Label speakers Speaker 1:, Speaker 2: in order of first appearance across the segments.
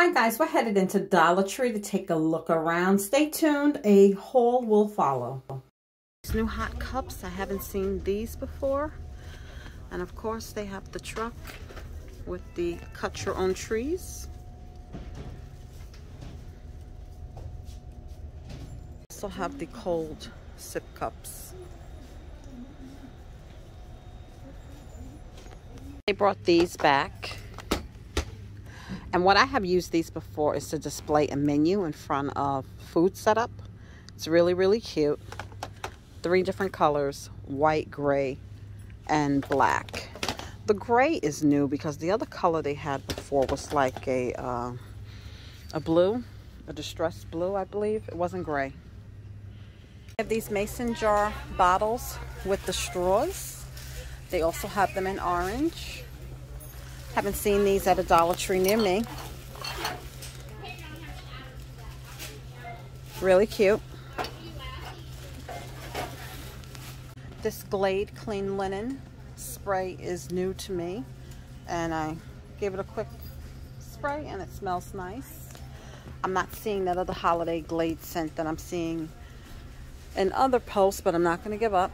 Speaker 1: Hi guys, we're headed into Dollar Tree to take a look around. Stay tuned, a haul will follow. These new hot cups, I haven't seen these before. And of course they have the truck with the cut your own trees. Also have the cold sip cups. They brought these back. And what I have used these before is to display a menu in front of food setup. It's really, really cute. Three different colors, white, gray, and black. The gray is new because the other color they had before was like a, uh, a blue, a distressed blue, I believe. It wasn't gray. I have these mason jar bottles with the straws. They also have them in orange. Haven't seen these at a Dollar Tree near me. Really cute. This Glade Clean Linen spray is new to me. And I gave it a quick spray and it smells nice. I'm not seeing that other holiday Glade scent that I'm seeing in other posts, but I'm not going to give up.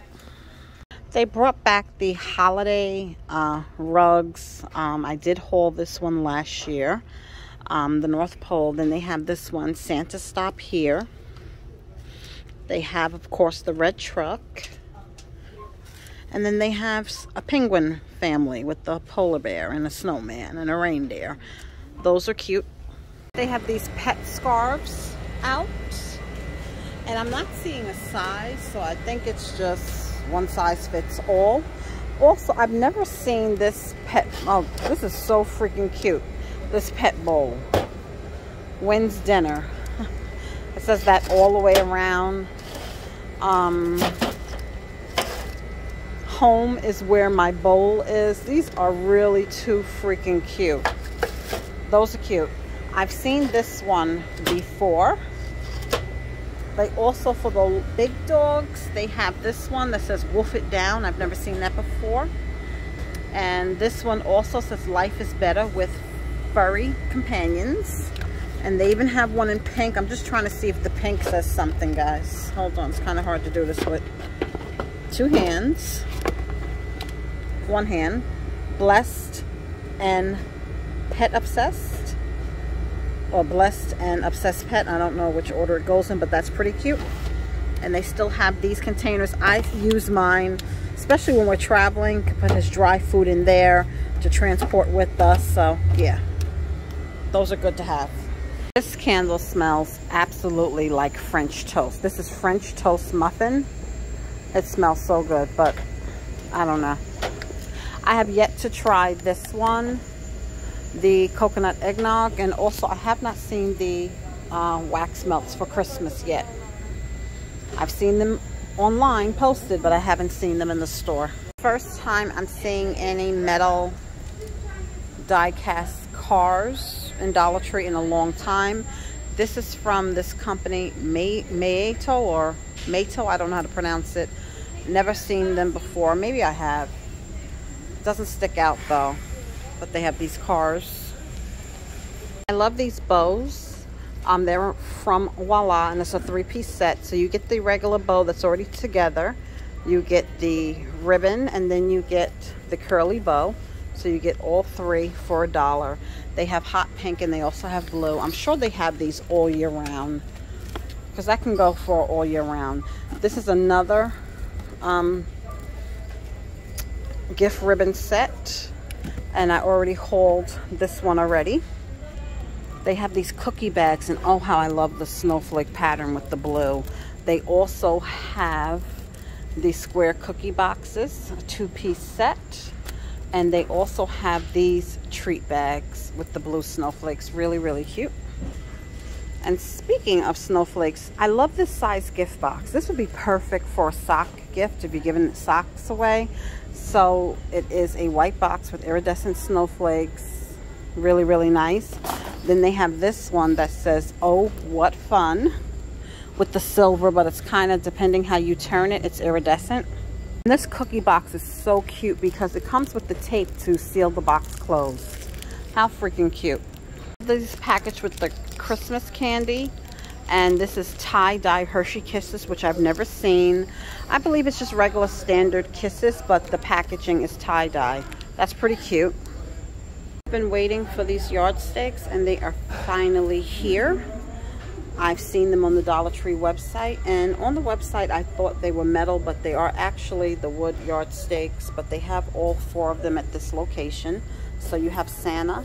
Speaker 1: They brought back the holiday uh, rugs. Um, I did haul this one last year. Um, the North Pole. Then they have this one, Santa Stop Here. They have, of course, the red truck. And then they have a penguin family with the polar bear and a snowman and a reindeer. Those are cute. They have these pet scarves out. And I'm not seeing a size, so I think it's just one size fits all. Also, I've never seen this pet, oh, this is so freaking cute. This pet bowl. When's dinner? It says that all the way around. Um, home is where my bowl is. These are really too freaking cute. Those are cute. I've seen this one before. They also, for the big dogs, they have this one that says Wolf It Down. I've never seen that before. And this one also says Life is Better with furry companions. And they even have one in pink. I'm just trying to see if the pink says something, guys. Hold on, it's kind of hard to do this with two hands. One hand. Blessed and Pet Obsessed or Blessed and Obsessed Pet. I don't know which order it goes in, but that's pretty cute. And they still have these containers. I use mine, especially when we're traveling, put his dry food in there to transport with us. So yeah, those are good to have. This candle smells absolutely like French toast. This is French toast muffin. It smells so good, but I don't know. I have yet to try this one the coconut eggnog and also I have not seen the uh, wax melts for Christmas yet. I've seen them online posted but I haven't seen them in the store. First time I'm seeing any metal die cast cars in Dollar Tree in a long time. This is from this company Maeto or Mato, I don't know how to pronounce it. Never seen them before. Maybe I have. Doesn't stick out though but they have these cars. I love these bows. Um, they're from Voila, and it's a three-piece set. So you get the regular bow that's already together. You get the ribbon, and then you get the curly bow. So you get all three for a dollar. They have hot pink, and they also have blue. I'm sure they have these all year round because that can go for all year round. This is another um, gift ribbon set and I already hauled this one already. They have these cookie bags and oh how I love the snowflake pattern with the blue. They also have the square cookie boxes, a two-piece set. And they also have these treat bags with the blue snowflakes. Really, really cute. And speaking of snowflakes, I love this size gift box. This would be perfect for a sock gift if you're giving socks away. So it is a white box with iridescent snowflakes. Really, really nice. Then they have this one that says, oh, what fun. With the silver, but it's kind of, depending how you turn it, it's iridescent. And this cookie box is so cute because it comes with the tape to seal the box closed. How freaking cute. This package with the Christmas candy. And this is tie-dye Hershey Kisses, which I've never seen. I believe it's just regular standard Kisses, but the packaging is tie-dye. That's pretty cute. I've been waiting for these yardsticks, and they are finally here. I've seen them on the Dollar Tree website and on the website I thought they were metal but they are actually the wood yardsticks but they have all four of them at this location so you have Santa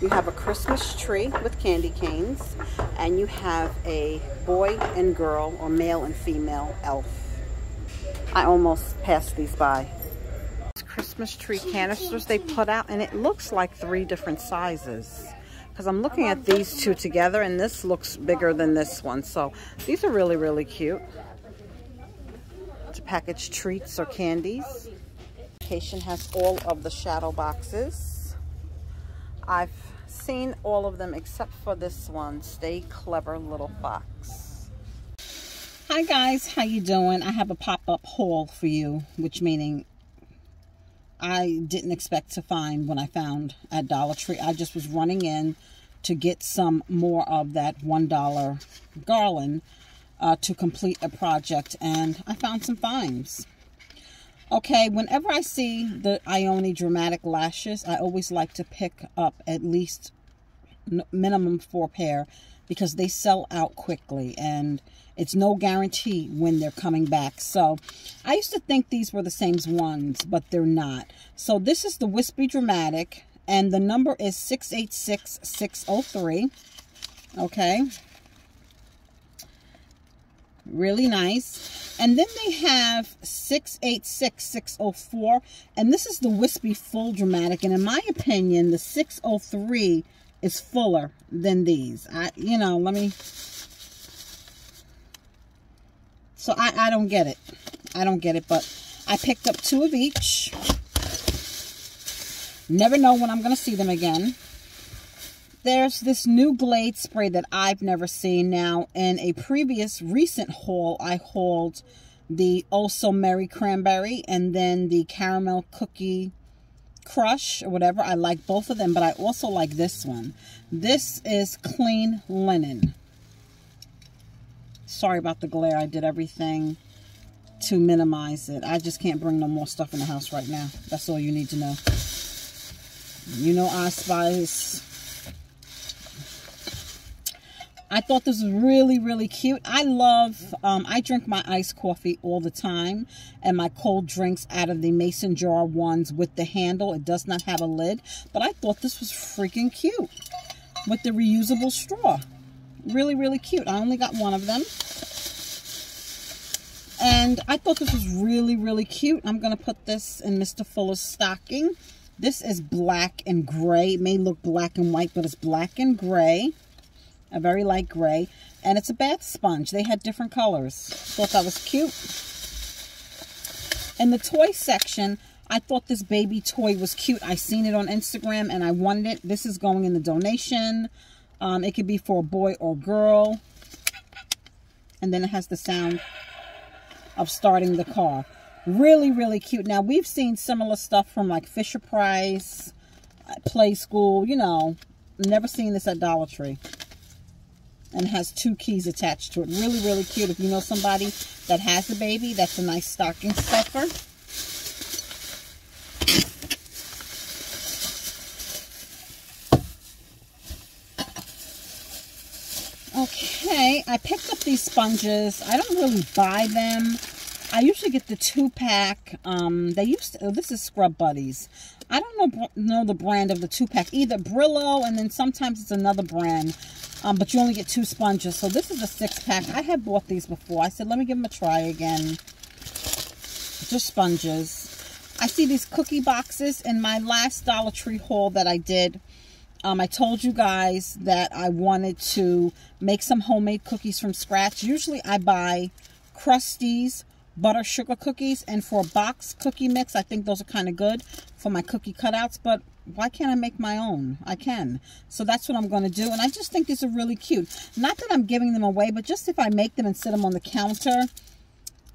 Speaker 1: you have a Christmas tree with candy canes and you have a boy and girl or male and female elf I almost passed these by Christmas tree canisters they put out and it looks like three different sizes because I'm looking at these two together and this looks bigger than this one. So these are really, really cute. To package treats or candies. Location has all of the shadow boxes. I've seen all of them except for this one. Stay Clever Little Fox. Hi guys, how you doing? I have a pop-up haul for you, which meaning I didn't expect to find when I found at Dollar Tree. I just was running in to get some more of that $1 garland uh, to complete a project and I found some finds. Okay, whenever I see the Ioni Dramatic Lashes, I always like to pick up at least minimum four pair because they sell out quickly and it's no guarantee when they're coming back. So I used to think these were the same ones, but they're not. So this is the Wispy Dramatic and the number is 686603. Okay. Really nice. And then they have 686604. And this is the Wispy Full Dramatic. And in my opinion, the 603 is fuller than these. I, you know, let me so I, I don't get it. I don't get it, but I picked up two of each. Never know when I'm going to see them again. There's this new Glade spray that I've never seen. Now, in a previous recent haul, I hauled the Also Merry Cranberry and then the Caramel Cookie Crush or whatever. I like both of them, but I also like this one. This is Clean Linen. Sorry about the glare. I did everything to minimize it. I just can't bring no more stuff in the house right now. That's all you need to know. You know I Spice. I thought this was really, really cute. I love, um, I drink my iced coffee all the time and my cold drinks out of the mason jar ones with the handle. It does not have a lid, but I thought this was freaking cute with the reusable straw. Really, really cute. I only got one of them. And I thought this was really, really cute. I'm going to put this in Mr. Fuller's stocking. This is black and gray. It may look black and white, but it's black and gray. A very light gray. And it's a bath sponge. They had different colors. Thought that was cute. In the toy section, I thought this baby toy was cute. I seen it on Instagram and I wanted it. This is going in the donation. Um, it could be for a boy or girl. And then it has the sound of starting the car. Really, really cute. Now, we've seen similar stuff from like Fisher Price, Playskool, you know. Never seen this at Dollar Tree. And has two keys attached to it. Really, really cute. If you know somebody that has a baby, that's a nice stocking stuffer. Okay, I picked up these sponges. I don't really buy them. I usually get the two-pack. Um, they used to, oh, this is Scrub Buddies. I don't know know the brand of the two-pack. Either Brillo and then sometimes it's another brand. Um, but you only get two sponges. So this is a six-pack. I had bought these before. I said, let me give them a try again. Just sponges. I see these cookie boxes in my last Dollar Tree haul that I did. Um, I told you guys that I wanted to make some homemade cookies from scratch. Usually I buy Krusteaz butter sugar cookies. And for a box cookie mix, I think those are kind of good for my cookie cutouts. But why can't I make my own? I can. So that's what I'm going to do. And I just think these are really cute. Not that I'm giving them away, but just if I make them and sit them on the counter.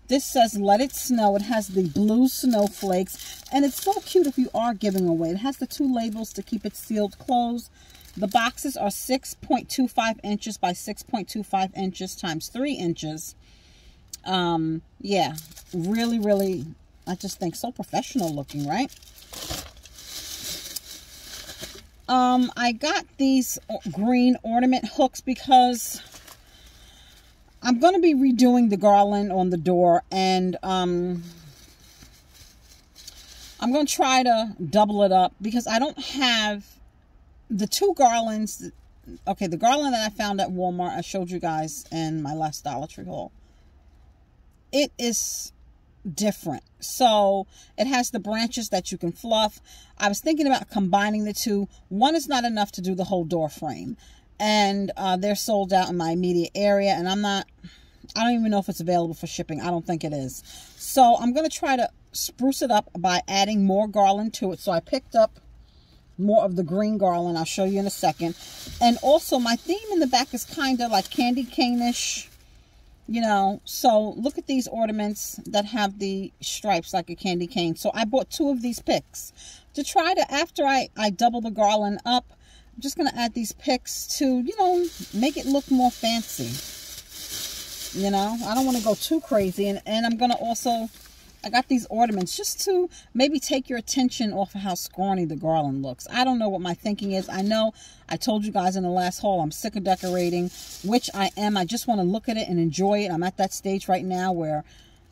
Speaker 1: This says, let it snow. It has the blue snowflakes. And it's so cute if you are giving away. It has the two labels to keep it sealed closed. The boxes are 6.25 inches by 6.25 inches times 3 inches. Um, yeah, really, really, I just think so professional looking, right? Um, I got these green ornament hooks because I'm going to be redoing the garland on the door and um, I'm going to try to double it up because I don't have the two garlands. Okay, the garland that I found at Walmart, I showed you guys in my last Dollar Tree haul. It is different. So it has the branches that you can fluff. I was thinking about combining the two. One is not enough to do the whole door frame. And uh, they're sold out in my immediate area. And I'm not, I don't even know if it's available for shipping. I don't think it is. So I'm going to try to spruce it up by adding more garland to it. So I picked up more of the green garland. I'll show you in a second. And also my theme in the back is kind of like candy cane-ish you know so look at these ornaments that have the stripes like a candy cane. So i bought two of these picks. To try to after i i double the garland up i'm just going to add these picks to you know make it look more fancy. You know i don't want to go too crazy. And and i'm going to also I got these ornaments just to maybe take your attention off of how scrawny the garland looks. I don't know what my thinking is. I know I told you guys in the last haul I'm sick of decorating, which I am. I just want to look at it and enjoy it. I'm at that stage right now where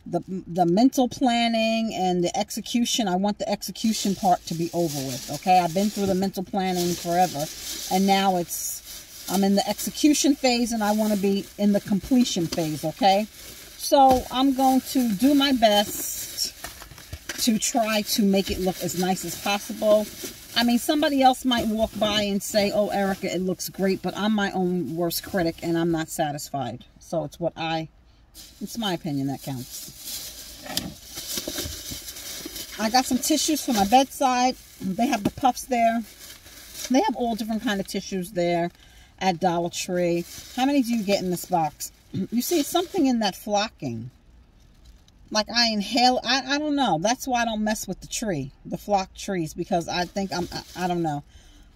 Speaker 1: the, the mental planning and the execution, I want the execution part to be over with, okay? I've been through the mental planning forever, and now it's, I'm in the execution phase and I want to be in the completion phase, okay? So I'm going to do my best to try to make it look as nice as possible. I mean, somebody else might walk by and say, oh, Erica, it looks great, but I'm my own worst critic and I'm not satisfied. So it's what I, it's my opinion that counts. I got some tissues for my bedside. They have the puffs there. They have all different kind of tissues there at Dollar Tree. How many do you get in this box? You see something in that flocking. Like I inhale, I, I don't know. That's why I don't mess with the tree, the flock trees, because I think I'm, I, I don't know.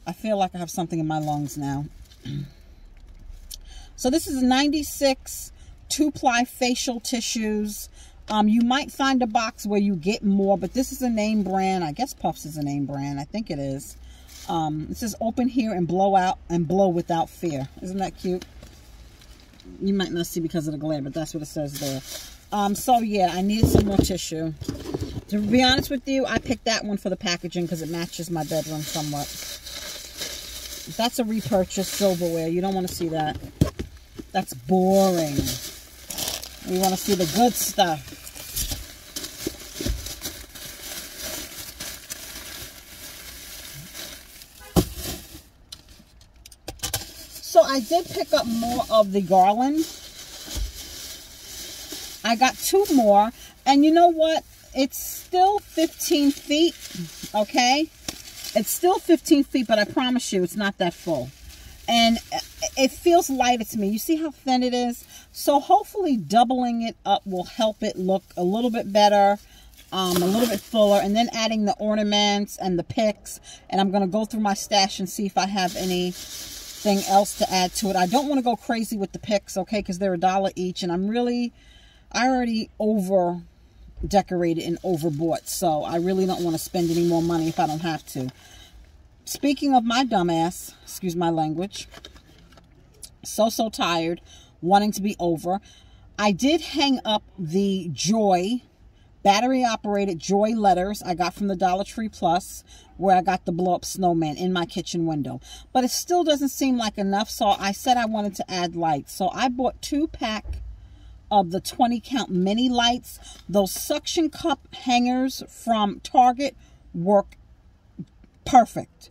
Speaker 1: I feel like I have something in my lungs now. so this is 96 two-ply facial tissues. Um, you might find a box where you get more, but this is a name brand. I guess Puffs is a name brand. I think it is. Um, it says open here and blow out and blow without fear. Isn't that cute? You might not see because of the glare, but that's what it says there. Um, so yeah, I needed some more tissue. To be honest with you, I picked that one for the packaging because it matches my bedroom somewhat. That's a repurchase silverware. You don't want to see that. That's boring. We want to see the good stuff. I did pick up more of the garland. I got two more. And you know what? It's still 15 feet, okay? It's still 15 feet, but I promise you it's not that full. And it feels lighter to me. You see how thin it is? So hopefully doubling it up will help it look a little bit better, um, a little bit fuller. And then adding the ornaments and the picks. And I'm going to go through my stash and see if I have any thing else to add to it. I don't want to go crazy with the picks, okay, because they're a dollar each, and I'm really, I already over decorated and overbought, so I really don't want to spend any more money if I don't have to. Speaking of my dumbass, excuse my language, so, so tired, wanting to be over, I did hang up the Joy battery operated joy letters I got from the Dollar Tree Plus where I got the blow up snowman in my kitchen window. But it still doesn't seem like enough. So I said I wanted to add lights. So I bought two pack of the 20 count mini lights. Those suction cup hangers from Target work perfect.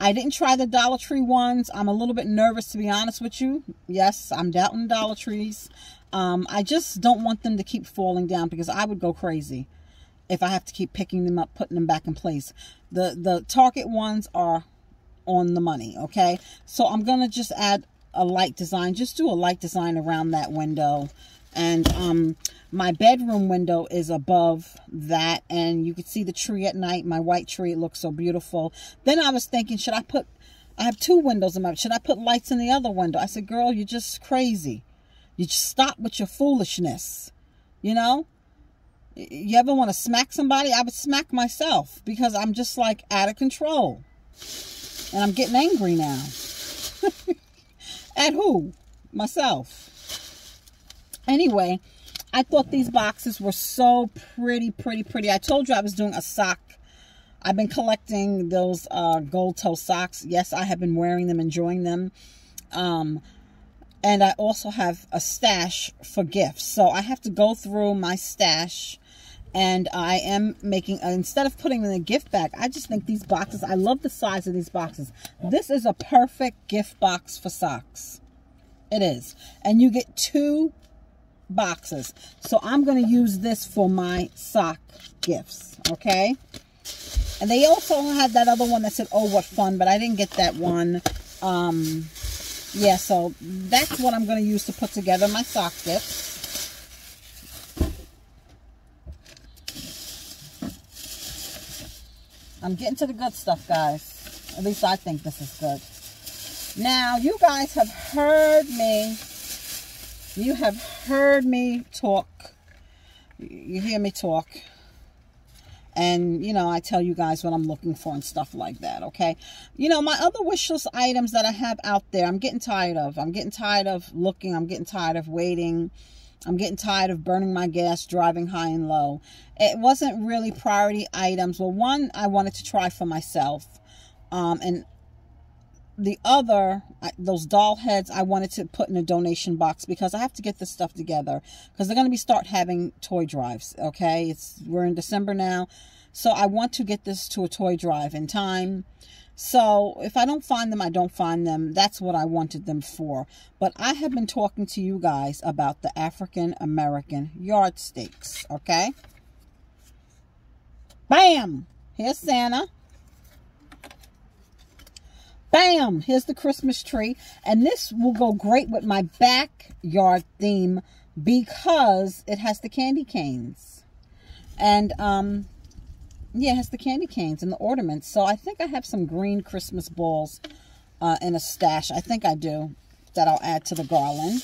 Speaker 1: I didn't try the Dollar Tree ones. I'm a little bit nervous to be honest with you. Yes, I'm doubting Dollar Trees. Um, I just don't want them to keep falling down because I would go crazy if I have to keep picking them up, putting them back in place. The, the Target ones are on the money, okay? So I'm going to just add a light design. Just do a light design around that window. And um, my bedroom window is above that. And you can see the tree at night, my white tree. It looks so beautiful. Then I was thinking, should I put I have two windows in my, should I put lights in the other window? I said, girl, you're just crazy. You just stop with your foolishness. You know? You ever want to smack somebody? I would smack myself because I'm just like out of control. And I'm getting angry now. At who? Myself. Anyway, I thought these boxes were so pretty, pretty, pretty. I told you I was doing a sock. I've been collecting those uh, gold toe socks. Yes, I have been wearing them, enjoying them. Um, and I also have a stash for gifts. So I have to go through my stash and I am making, uh, instead of putting in a gift bag, I just think these boxes, I love the size of these boxes. This is a perfect gift box for socks. It is. And you get two boxes. So I'm going to use this for my sock gifts. Okay. And they also had that other one that said, oh, what fun. But I didn't get that one. Um, yeah, so that's what I'm going to use to put together my sock gifts. I'm getting to the good stuff, guys. At least I think this is good. Now, you guys have heard me. You have heard me talk. You hear me talk. And, you know, I tell you guys what I'm looking for and stuff like that, okay? You know, my other wish list items that I have out there, I'm getting tired of. I'm getting tired of looking. I'm getting tired of waiting. I'm getting tired of burning my gas, driving high and low. It wasn't really priority items. Well, one I wanted to try for myself. Um, and the other, those doll heads, I wanted to put in a donation box because I have to get this stuff together. Because they're going to be start having toy drives, okay? It's We're in December now. So I want to get this to a toy drive in time. So if I don't find them, I don't find them. That's what I wanted them for. But I have been talking to you guys about the African American yardsticks, okay? Bam! Here's Santa. Bam! Here's the Christmas tree. And this will go great with my backyard theme because it has the candy canes. And um, yeah, it has the candy canes and the ornaments. So I think I have some green Christmas balls uh, in a stash. I think I do. That I'll add to the garland.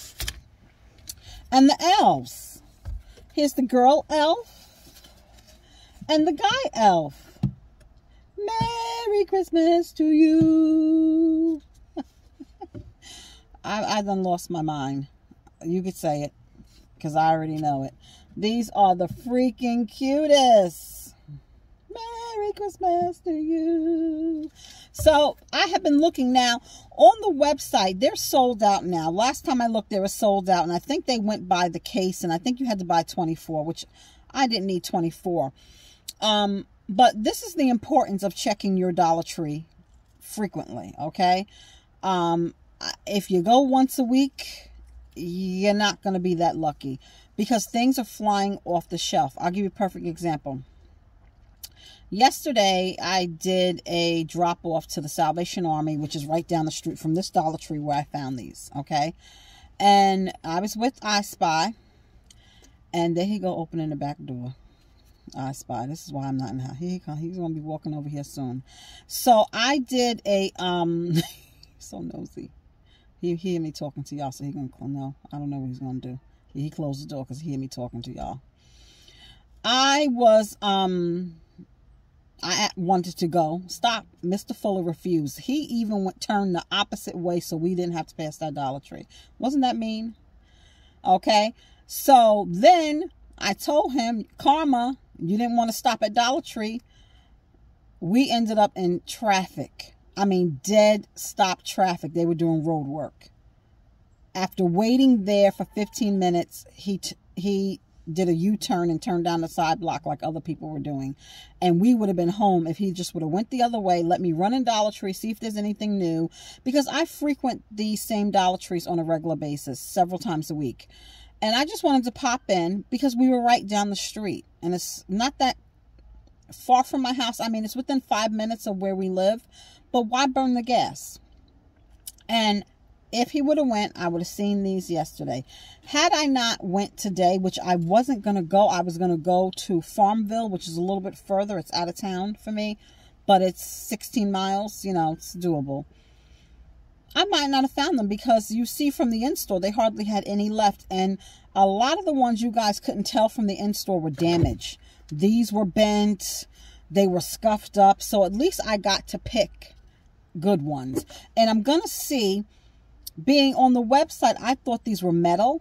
Speaker 1: And the elves. Here's the girl elf. And the guy elf. Merry Christmas to you. I, I done lost my mind. You could say it. Because I already know it. These are the freaking cutest. Merry Christmas to you. So I have been looking now on the website. They're sold out now. Last time I looked, they were sold out. And I think they went by the case. And I think you had to buy 24, which I didn't need 24. Um, but this is the importance of checking your Dollar Tree frequently, okay? Um, if you go once a week, you're not going to be that lucky because things are flying off the shelf. I'll give you a perfect example. Yesterday, I did a drop off to the Salvation Army, which is right down the street from this Dollar Tree where I found these, okay? And I was with I Spy, and there he go opening the back door. I Spy. This is why I'm not in here. He He's going to be walking over here soon. So I did a, um, so nosy. He hear me talking to y'all, so he going to, no, I don't know what he's going to do. He closed the door because he hear me talking to y'all. I was, um, I wanted to go. Stop. Mr. Fuller refused. He even went turned the opposite way so we didn't have to pass that Dollar Tree. Wasn't that mean? Okay. So then I told him, Karma, you didn't want to stop at Dollar Tree. We ended up in traffic. I mean, dead stop traffic. They were doing road work. After waiting there for 15 minutes, he he did a U-turn and turned down the side block like other people were doing. And we would have been home if he just would have went the other way, let me run in Dollar Tree, see if there's anything new. Because I frequent these same Dollar Trees on a regular basis, several times a week. And I just wanted to pop in because we were right down the street. And it's not that far from my house. I mean, it's within five minutes of where we live. But why burn the gas? And if he would have went, I would have seen these yesterday. Had I not went today, which I wasn't going to go, I was going to go to Farmville, which is a little bit further. It's out of town for me, but it's 16 miles. You know, it's doable. I might not have found them because you see from the in-store, they hardly had any left. And a lot of the ones you guys couldn't tell from the in-store were damaged. These were bent. They were scuffed up. So at least I got to pick good ones. And I'm going to see, being on the website, I thought these were metal,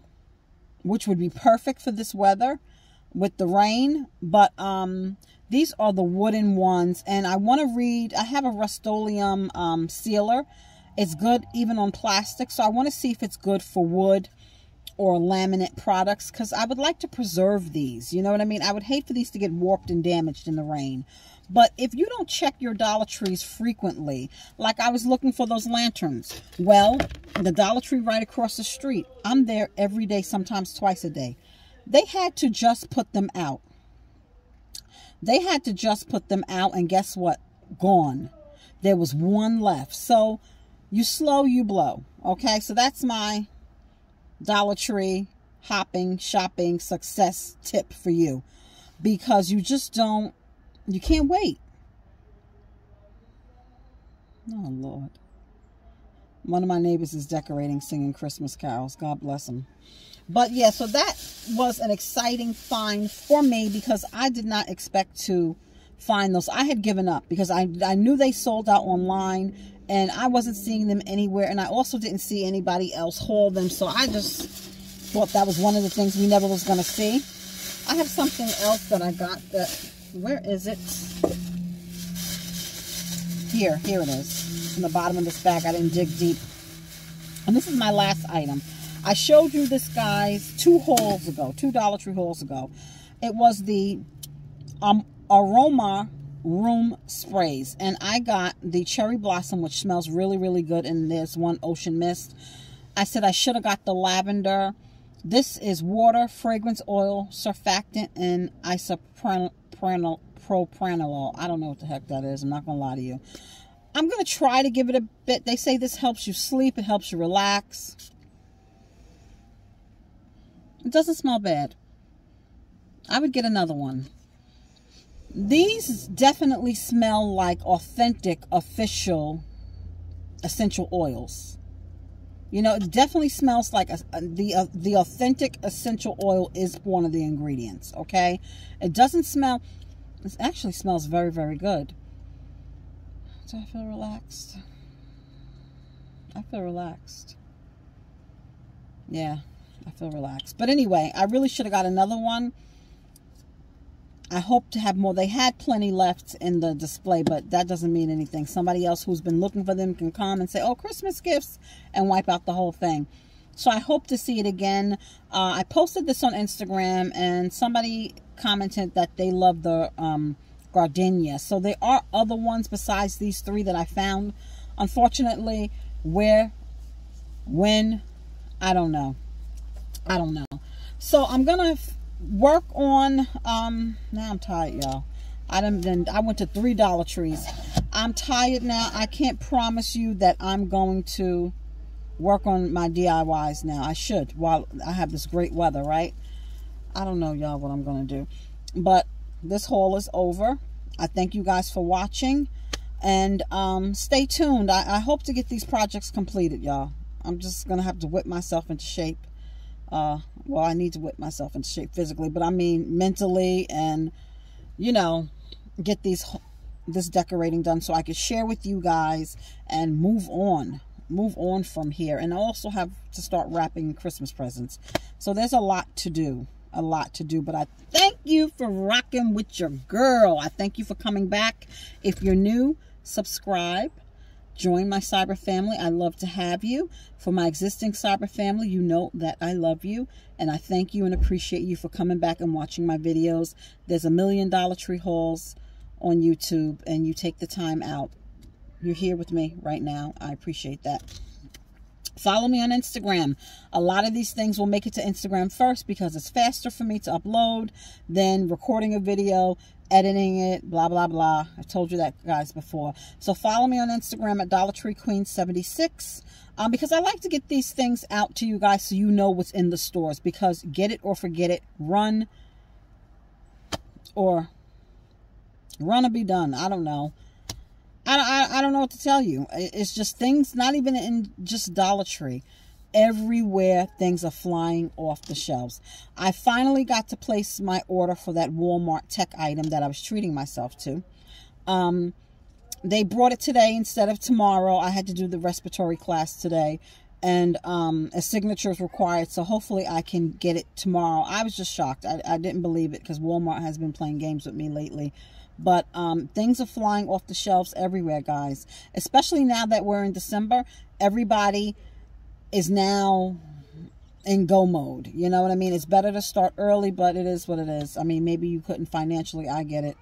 Speaker 1: which would be perfect for this weather with the rain. But um, these are the wooden ones. And I want to read, I have a Rust-Oleum um, sealer. It's good even on plastic. So I want to see if it's good for wood or laminate products because I would like to preserve these. You know what I mean? I would hate for these to get warped and damaged in the rain. But if you don't check your Dollar Trees frequently, like I was looking for those lanterns, well, the Dollar Tree right across the street, I'm there every day, sometimes twice a day. They had to just put them out. They had to just put them out, and guess what? Gone. There was one left. So you slow, you blow. Okay, so that's my Dollar Tree hopping, shopping success tip for you. Because you just don't you can't wait. Oh, Lord. One of my neighbors is decorating, singing Christmas carols. God bless him. But yeah, so that was an exciting find for me because I did not expect to find those. I had given up because I, I knew they sold out online and I wasn't seeing them anywhere. And I also didn't see anybody else haul them. So I just thought that was one of the things we never was going to see. I have something else that I got that where is it? Here, here it is. In the bottom of this bag. I didn't dig deep. And this is my last item. I showed you this, guys, two hauls ago, two Dollar Tree hauls ago. It was the um, Aroma Room Sprays. And I got the Cherry Blossom, which smells really, really good. And there's one Ocean Mist. I said I should have got the Lavender. This is water, fragrance oil, surfactant, and isoprene propranolol. I don't know what the heck that is. I'm not to lie to you. I'm to try to give it a bit. They say this helps you sleep. It helps you relax. It doesn't smell bad. I would get another one. These definitely smell like authentic, official essential oils. You know, it definitely smells like a, the uh, the authentic essential oil is one of the ingredients, okay? It doesn't smell, it actually smells very, very good. Do I feel relaxed? I feel relaxed. Yeah, I feel relaxed. But anyway, I really should have got another one. I hope to have more. They had plenty left in the display, but that doesn't mean anything. Somebody else who's been looking for them can come and say, oh, Christmas gifts, and wipe out the whole thing. So I hope to see it again. Uh, I posted this on Instagram, and somebody commented that they love the um, gardenia. So there are other ones besides these three that I found. Unfortunately, where, when, I don't know. I don't know. So I'm going to work on um now i'm tired y'all. I done then i went to three dollar trees. I'm tired now. I can't promise you that i'm going to work on my diys now. I should while i have this great weather right? I don't know y'all what i'm gonna do. But this haul is over. I thank you guys for watching. And um stay tuned. I, I hope to get these projects completed y'all. I'm just gonna have to whip myself into shape uh, well, I need to whip myself into shape physically, but I mean mentally and, you know, get these this decorating done so I could share with you guys and move on. Move on from here. And I also have to start wrapping Christmas presents. So there's a lot to do. A lot to do. But I thank you for rocking with your girl. I thank you for coming back. If you're new, subscribe Join my cyber family. I love to have you. For my existing cyber family, you know that I love you and I thank you and appreciate you for coming back and watching my videos. There's a million Dollar Tree hauls on YouTube and you take the time out. You're here with me right now. I appreciate that. Follow me on Instagram. A lot of these things will make it to Instagram first because it's faster for me to upload than recording a video editing it, blah, blah, blah. I told you that, guys, before. So follow me on Instagram at Dollar Tree Queen 76 um, because I like to get these things out to you guys so you know what's in the stores because get it or forget it. Run or run or be done. I don't know. I, I, I don't know what to tell you. It's just things, not even in just Dollar Tree. Everywhere things are flying off the shelves. I finally got to place my order for that Walmart tech item that I was treating myself to. Um, they brought it today instead of tomorrow. I had to do the respiratory class today and um, a signature is required. So hopefully I can get it tomorrow. I was just shocked. I, I didn't believe it because Walmart has been playing games with me lately. But um, things are flying off the shelves everywhere, guys. Especially now that we're in December. Everybody is now in go mode. You know what I mean? It's better to start early, but it is what it is. I mean, maybe you couldn't financially. I get it.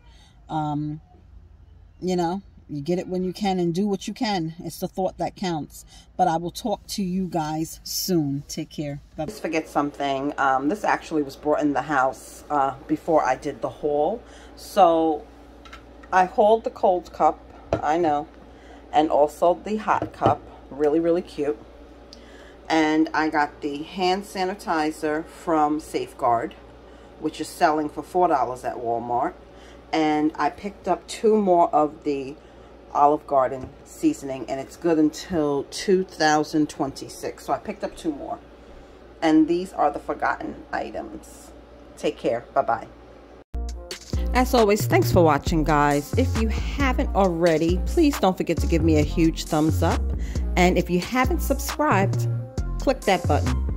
Speaker 1: Um, you know, you get it when you can and do what you can. It's the thought that counts. But I will talk to you guys soon. Take care. Bye. Just forget something. Um, this actually was brought in the house uh, before I did the haul. So I hold the cold cup, I know, and also the hot cup. Really, really cute. And I got the hand sanitizer from Safeguard, which is selling for $4 at Walmart. And I picked up two more of the Olive Garden seasoning, and it's good until 2026. So I picked up two more. And these are the forgotten items. Take care. Bye-bye. As always, thanks for watching, guys. If you haven't already, please don't forget to give me a huge thumbs up. And if you haven't subscribed, click that button.